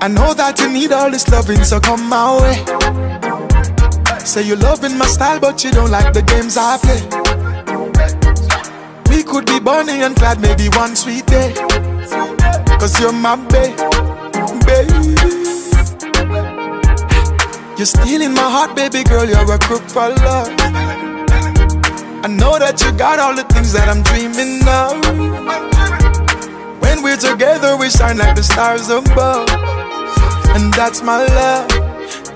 I know that you need all this loving, so come my way. Say you're loving my style, but you don't like the games I play. Could be Bonnie and Clyde maybe one sweet day. Cause you're my babe, baby. You're stealing my heart, baby girl, you're a crook for love. I know that you got all the things that I'm dreaming of. When we're together, we shine like the stars above and that's my love.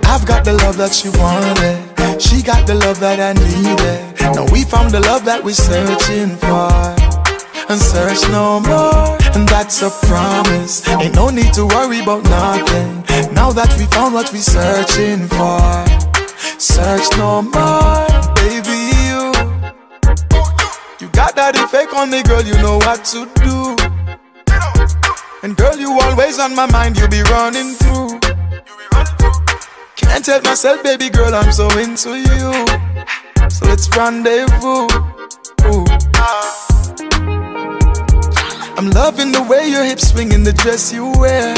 I've got the love that she wanted, she got the love that I needed. Now we found the love that we're searching for, and search no more, and that's a promise. Ain't no need to worry about nothing. Now that we found what we're searching for, search no more, baby. You, you got that effect on me, girl. You know what to do. And girl, you always on my mind, you be running through. Can't help myself, baby girl, I'm so into you. So let's rendezvous. Ooh. I'm loving the way your hips swing in the dress you wear.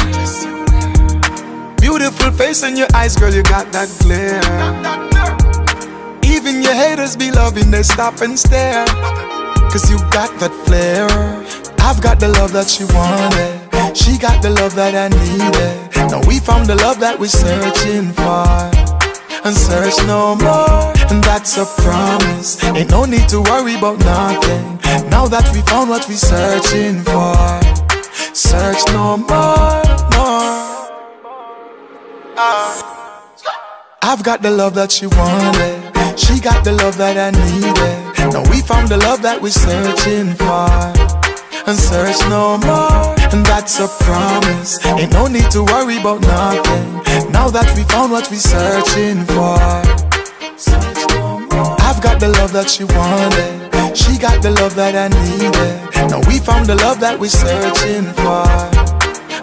Beautiful face and your eyes, girl, you got that glare. Even your haters be loving, they stop and stare. Cause you got that flair. I've got the love that she wanted. She got the love that I needed. Now we found the love that we're searching for. And search no more. And that's a promise. Ain't no need to worry about nothing. Now that we found what we're searching for. Search no more, more. Ah. I've got the love that she wanted. She got the love that I needed. Now we found the love that we're searching for and search no more. And that's a promise. Ain't no need to worry about nothing. Now that we found what we're searching for. I've got the love that she wanted. She got the love that I needed. Now we found the love that we're searching for.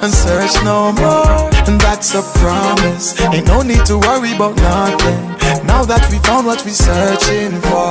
And search no more. And that's a promise. Ain't no need to worry about nothing. Now that we found what we're searching for.